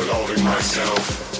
Allowing myself.